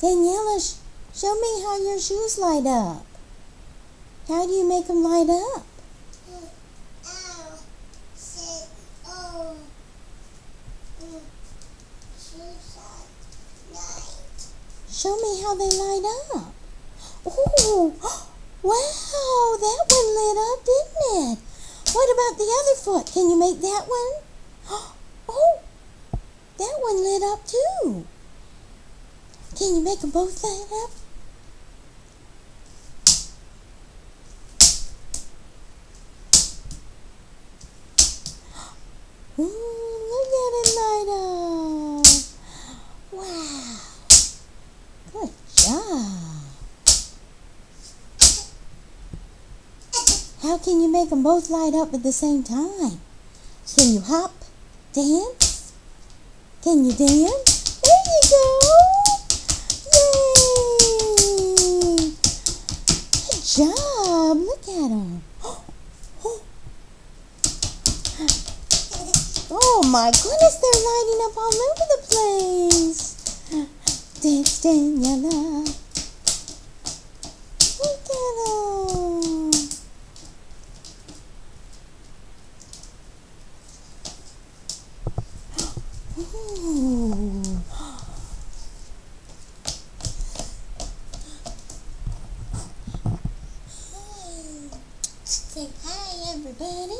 Daniela, show me how your shoes light up. How do you make them light up? Show me how they light up. Ooh, wow, that one lit up, didn't it? What about the other foot? Can you make that one? Oh, that one lit up too. Can you make them both light up? Ooh, look at it light up. Wow. Good job. How can you make them both light up at the same time? Can you hop, dance? Can you dance? There you go. Yay! Good job. Look at them. Oh my goodness, they're lighting up all over the place. Dance, Daniela. Look at them. Ooh. Say hi, everybody.